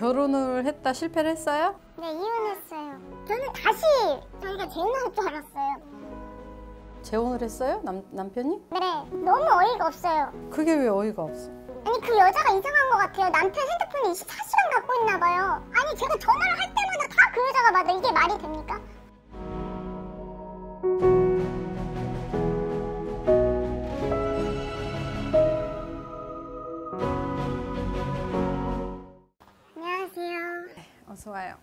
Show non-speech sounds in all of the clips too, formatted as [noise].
결혼을 했다 실패를 했어요? 네, 이혼했어요. 저는 다시 저희가 재혼할 줄 알았어요. 재혼을 했어요? 남, 남편이? 네, 너무 어이가 없어요. 그게 왜 어이가 없어? 아니 그 여자가 이상한 것 같아요. 남편 핸드폰을 24시간 갖고 있나 봐요. 아니 제가 전화를 할 때마다 다 그 여자가 받아. 이게 말이 됩니까? 어서 와요.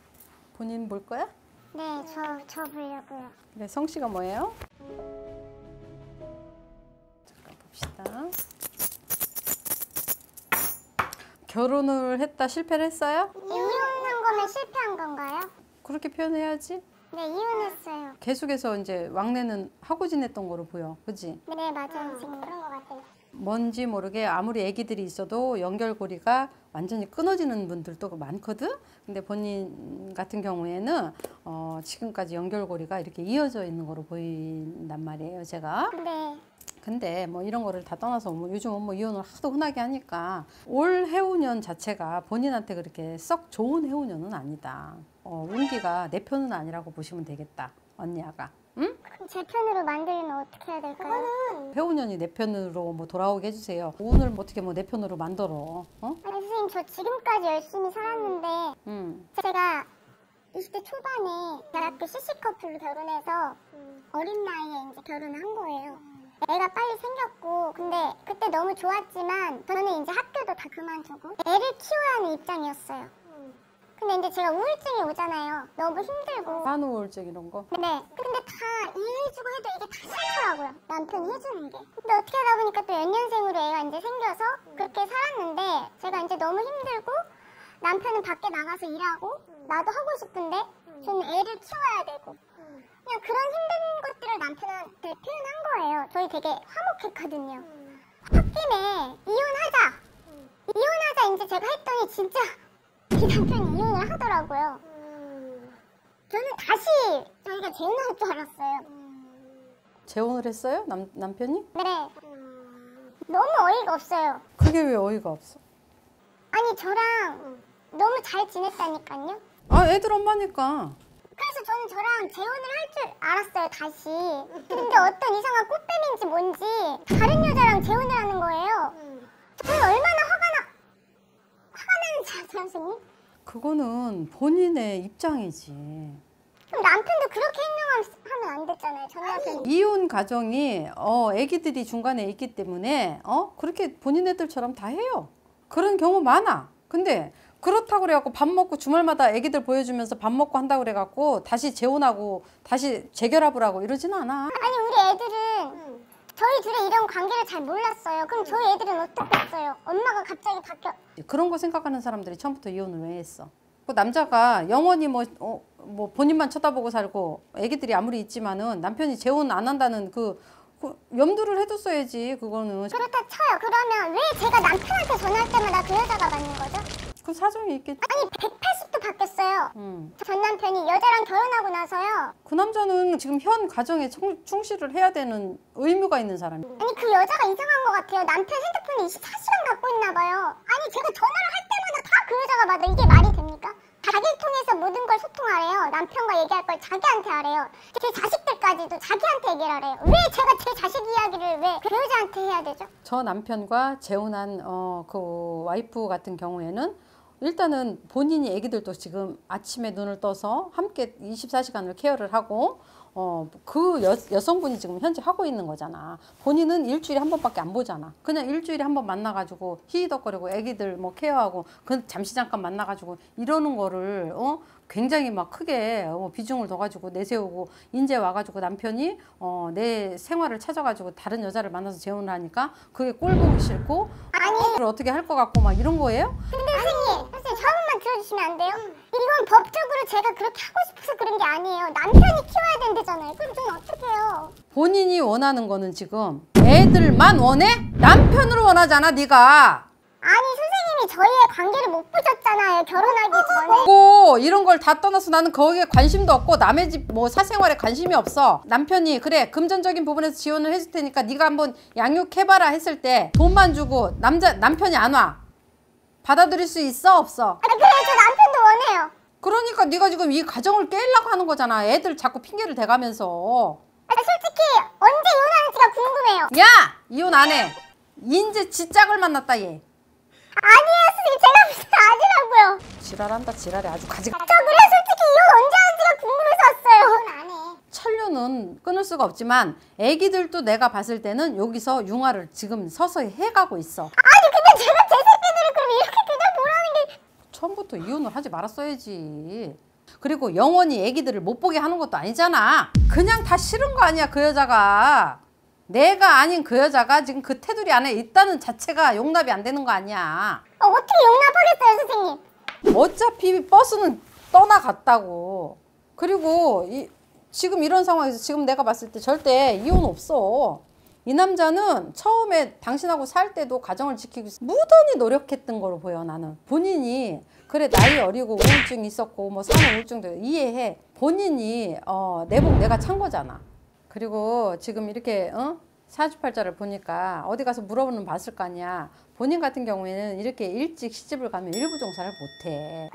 본인 볼 거야? 네, 저, 저 보려고요. 그래, 성씨가 뭐예요? 잠깐 봅시다. 결혼을 했다 실패를 했어요? 이혼한 거면 실패한 건가요? 그렇게 표현해야지. 네, 이혼했어요. 계속해서 이제 왕래는 하고 지냈던 거로 보여. 그지? 네, 맞아요. 지금 그런 것 같아요. 뭔지 모르게 아무리 아기들이 있어도 연결고리가 완전히 끊어지는 분들도 많거든. 근데 본인 같은 경우에는 어, 지금까지 연결고리가 이렇게 이어져 있는 거로 보인단 말이에요. 제가. 네, 근데 뭐 이런 거를 다 떠나서 뭐 요즘은 뭐 이혼을 하도 흔하게 하니까 올 해운년 자체가 본인한테 그렇게 썩 좋은 해운년은 아니다. 어, 운기가 내 편은 아니라고 보시면 되겠다. 언니야가. 응? 그럼 제 편으로 만들려면 어떻게 해야 될까요? 해운년이 내 편으로 뭐 돌아오게 해주세요. 오늘 뭐 어떻게 뭐 내 편으로 만들어. 어? 아니 선생님 저 지금까지 열심히 살았는데 응. 제가 20대 초반에 대학교 CC 커플로 결혼해서 어린 나이에 이제 결혼을 한 거예요. 애가 빨리 생겼고 근데 그때 너무 좋았지만 저는 이제 학교도 다 그만두고 애를 키워야 하는 입장이었어요. 근데 이제 제가 우울증이 오잖아요. 너무 힘들고. 한우 우울증 이런 거. 네. 근데 다 이해해주고 해도 이게 다 싫더라고요. 남편이 해주는 게. 근데 어떻게 하다 보니까 또 연년생으로 애가 이제 생겨서 그렇게 살았는데 제가 이제 너무 힘들고 남편은 밖에 나가서 일하고 나도 하고 싶은데 저는 애를 키워야 되고 그냥 그런 힘든 것들을 남편한테 표현한 거예요. 저희 되게 화목했거든요. 홧김에 이혼하자. 이혼하자 이제 제가 했더니 진짜 [laughs] 이 남편이 이혼을 하더라고요. 저는 다시 저희가 재혼할 줄 알았어요. 재혼을 했어요? 남, 남편이? 네. 너무 어이가 없어요. 그게 왜 어이가 없어? 아니 저랑 너무 잘 지냈다니까요. 아 애들 엄마니까. 그래서 저는 저랑 재혼을 할 줄 알았어요 다시. 근데 어떤 이상한 꽃뱀인지 뭔지 다른 여자랑 재혼을 하는 거예요. 저는 얼마나 화가 나 화가 나는지 아세요 선생님? 그거는 본인의 입장이지. 남편도 그렇게 행동하면 안 됐잖아요. 전 남편이. 이혼 가정이 어 아기들이 중간에 있기 때문에 어 그렇게 본인 애들처럼 다 해요. 그런 경우 많아. 근데 그렇다고 그래갖고 밥 먹고 주말마다 아기들 보여주면서 밥 먹고 한다고 그래갖고 다시 재혼하고 다시 재결합을 하고 이러진 않아. 아니 우리 애들은 저희 둘의 이런 관계를 잘 몰랐어요. 그럼 저희 애들은 어떻게 했어요? 엄마가 갑자기 바뀌어. 그런 거 생각하는 사람들이 처음부터 이혼을 왜 했어? 그 남자가 영원히 뭐, 어, 뭐 본인만 쳐다보고 살고 애기들이 아무리 있지만은 남편이 재혼 안 한다는 그, 그 염두를 해뒀어야지 그거는 그렇다 쳐요. 그러면 왜 제가 남편한테 전화할 때마다 그 여자가 받는 거죠? 그 사정이 있겠지. 아니 180도 바뀌었어요. 음. 전 남편이 여자랑 결혼하고 나서요. 그 남자는 지금 현 가정에 청- 충실을 해야 되는 의무가 있는 사람이. 아니 그 여자가 이상한 것 같아요. 남편 핸드폰을 24시간 갖고 있나 봐요. 아니 제가 전화를 할 때마다 다 그 여자가 받아. 이게 말이 됩니까? 자기를 통해서 모든 걸 소통하래요. 남편과 얘기할 걸 자기한테 하래요. 제 자식들까지도 자기한테 얘기를 하래요. 왜 제가 제 자식 이야기를 왜 그 여자한테 해야 되죠? 저 남편과 재혼한 어, 그 와이프 같은 경우에는 일단은 본인이 애기들도 지금 아침에 눈을 떠서 함께 24시간을 케어를 하고 어, 그 여, 여성분이 지금 현재 하고 있는 거잖아. 본인은 일주일에 한 번밖에 안 보잖아. 그냥 일주일에 한 번 만나가지고 히히덕거리고 애기들 뭐 케어하고 그 잠시 잠깐 만나가지고 이러는 거를 어? 굉장히 막 크게 어, 비중을 둬가지고 내세우고 이제 와가지고 남편이 어, 내 생활을 찾아가지고 다른 여자를 만나서 재혼을 하니까 그게 꼴 보기 싫고 아니 그걸 어떻게 할 것 같고 막 이런 거예요? 주시면 안 돼요? 이건 법적으로 제가 그렇게 하고 싶어서 그런 게 아니에요. 남편이 키워야 된다잖아요. 그럼 저는 어떻게 해요? 본인이 원하는 거는 지금 애들만 원해? 남편으로 원하잖아 네가 아니 선생님이 저희의 관계를 못 보셨잖아요. 결혼하기 전에. 고 이런 걸 다 떠나서 나는 거기에 관심도 없고 남의 집 뭐 사생활에 관심이 없어 남편이 그래 금전적인 부분에서 지원을 해줄 테니까 네가 한번 양육해봐라 했을 때 돈만 주고 남자 남편이 안 와 받아들일 수 있어 없어? 아니 그래요 저 남편도 원해요 그러니까 네가 지금 이 가정을 깨려고 하는 거잖아. 애들 자꾸 핑계를 대가면서. 아, 솔직히 언제 이혼하는지가 궁금해요 야 이혼 안 해. 인제 지짝을 만났다 얘. 아니에요 선생님 제가 무슨 아니라고요 지랄한다 지랄해 아주 가지. 저 그래 솔직히 이혼 언제 하는지가 궁금해서 왔어요 이혼 안해 천류는 끊을 수가 없지만 애기들도 내가 봤을 때는 여기서 융화를 지금 서서히 해가고 있어. 아니 근데 제가 제 새끼들을 그럼 이렇게 그냥 보라는 게 처음부터 이혼을 하지 말았어야지. 그리고 영원히 애기들을 못 보게 하는 것도 아니잖아. 그냥 다 싫은 거 아니야 그 여자가. 내가 아닌 그 여자가 지금 그 테두리 안에 있다는 자체가 용납이 안 되는 거 아니야. 어, 어떻게 용납하겠어요 선생님 어차피 버스는 떠나갔다고. 그리고 이, 지금 이런 상황에서 지금 내가 봤을 때 절대 이혼 없어. 이 남자는 처음에 당신하고 살 때도 가정을 지키기 위해서 무던히 노력했던 거로 보여 나는. 본인이 그래 나이 어리고 우울증 있었고 뭐 산후 우울증도 이해해. 본인이 어, 내복 내가 찬 거잖아. 그리고 지금 이렇게 어? 사주팔자를 보니까 어디 가서 물어보는 봤을 거 아니야. 본인 같은 경우에는 이렇게 일찍 시집을 가면 일부 종사를 못해.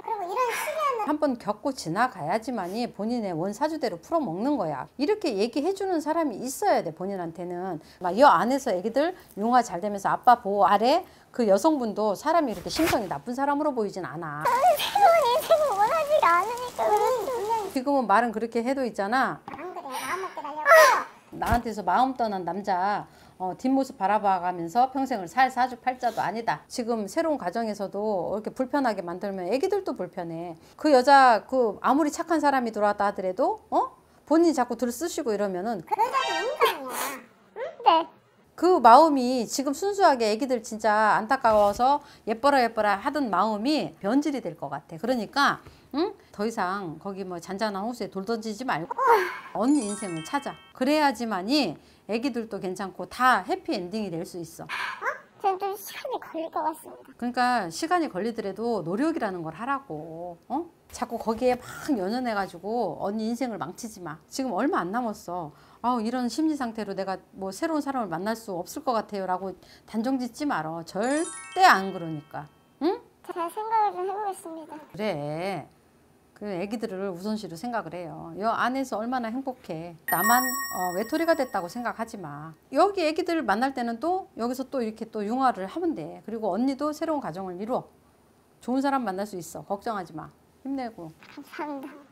한번 겪고 지나가야지만이 본인의 원 사주대로 풀어 먹는 거야. 이렇게 얘기해 주는 사람이 있어야 돼 본인한테는. 막이 안에서 애기들 융화 잘 되면서 아빠 보호 아래 그 여성분도 사람이 이렇게 심성이 나쁜 사람으로 보이진 않아. 새로운 인생을 원하지가 않으니까 그렇지 지금은 말은 그렇게 해도 있잖아. 안 그래 마음 먹게 달려고 나한테서 마음 떠난 남자 어, 뒷모습 바라봐가면서 평생을 살 사주팔자도 아니다. 지금 새로운 가정에서도 이렇게 불편하게 만들면 애기들도 불편해. 그 여자 그 아무리 착한 사람이 들어왔다 하더라도 어 본인이 자꾸 들 쓰시고 이러면은 그 여자도 인간이야 응? 네 그 마음이 지금 순수하게 애기들 진짜 안타까워서 예뻐라 예뻐라 하던 마음이 변질이 될 것 같아. 그러니까 응? 더 이상 거기 뭐 잔잔한 호수에 돌 던지지 말고 언니 인생을 찾아. 그래야지만이 애기들도 괜찮고 다 해피 엔딩이 될 수 있어. 좀 시간이 걸릴 것 같습니다 그러니까 시간이 걸리더라도 노력이라는 걸 하라고. 어? 자꾸 거기에 막 연연해가지고 언니 인생을 망치지 마. 지금 얼마 안 남았어. 아우 이런 심리 상태로 내가 뭐 새로운 사람을 만날 수 없을 것 같아요라고 단정 짓지 말어. 절대 안 그러니까. 응? 제가 생각을 좀 해보겠습니다 그래. 그 애기들을 우선시로 생각을 해요. 여 안에서 얼마나 행복해. 나만 어, 외톨이가 됐다고 생각하지 마. 여기 애기들 만날 때는 또 여기서 또 이렇게 또 융화를 하면 돼. 그리고 언니도 새로운 가정을 이루어. 좋은 사람 만날 수 있어. 걱정하지 마. 힘내고. 감사합니다